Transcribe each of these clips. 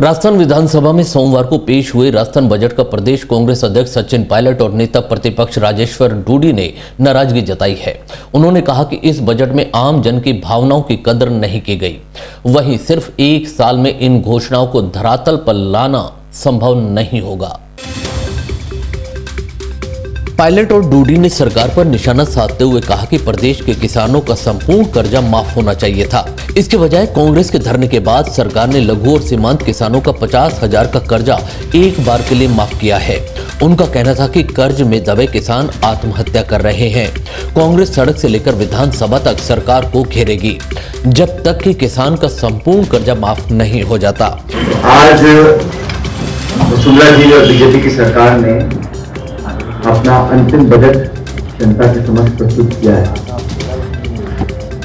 राजस्थान विधानसभा में सोमवार को पेश हुए राजस्थान बजट का प्रदेश कांग्रेस अध्यक्ष सचिन पायलट और नेता प्रतिपक्ष राजेश्वर डूडी ने नाराज़गी जताई है। उन्होंने कहा कि इस बजट में आम जन की भावनाओं की कदर नहीं की गई। वहीं सिर्फ़ एक साल में इन घोषणाओं को धरातल पर लाना संभव नहीं होगा। पायलट और डूडी ने सरकार पर निशाना साधते हुए कहा कि प्रदेश के किसानों का संपूर्ण कर्जा माफ़ होना चाहिए था। इसके बजाय कांग्रेस के धरने के बाद सरकार ने लघु और सीमांत किसानों का पचास हज़ार का कर्जा एक बार के लिए माफ़ किया है। उनका कहना था कि कर्ज में दबे किसान आत्महत्या कर रहे हैं। कांग्रेस सड़क से लेकर विधानसभा तक सरकार को घेरेगी, जब तक कि किसान का संपूर्ण कर्जा माफ़ नहीं हो जाता। आज जी और बीजेपी की सरकार ने अपना अंतिम बजट जनता के समक्ष प्रस्तुत किया है।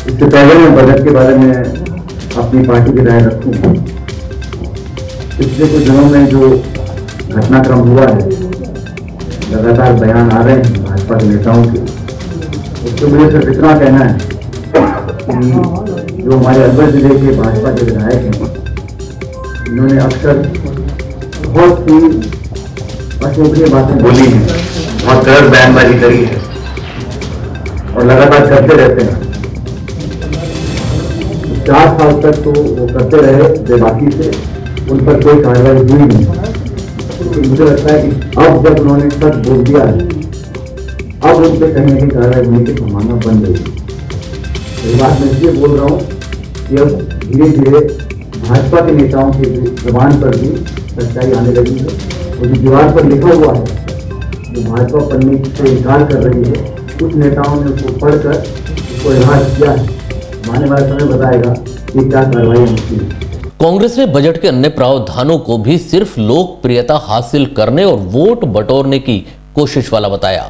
इससे पहले मैं बजट के बारे में अपनी पार्टी की राय रखूँ। पिछले कुछ दिनों में जो घटनाक्रम हुआ है, लगातार बयान आ रहे हैं भाजपा के नेताओं के, उससे मुझे सिर्फ़ इतना कहना है कि जो हमारे अलवर ज़िले के भाजपा के विधायक हैं, इन्होंने अक्सर बहुत ही अशोभनीय बातें बोली हैं। बहुत गलत बयानबाजी करी है। और लगातार करते रहते हैं। चार साल तक तो वो करते रहे, बेबाकी से उन पर कोई कार्रवाई हुई नहीं। लेकिन मुझे लगता है कि अब जब उन्होंने सच बोल दिया है, अब उन पर कहीं ना कहीं कार्रवाई होने की संभावना बन गई है। बात मैं इसलिए बोल रहा हूँ कि अब धीरे धीरे भाजपा के नेताओं के जबान पर भी सच्चाई आने लगी है। और जो दीवार पर लिखा हुआ है जो भाजपा पढ़ने से इनकार कर रही है, कुछ नेताओं ने उसको पढ़कर उसको इलाज किया है। आने वाला समय बताएगा कि क्या कार्रवाई होती है कांग्रेस ने बजट के अन्य प्रावधानों को भी सिर्फ़ लोकप्रियता हासिल करने और वोट बटोरने की कोशिश वाला बताया।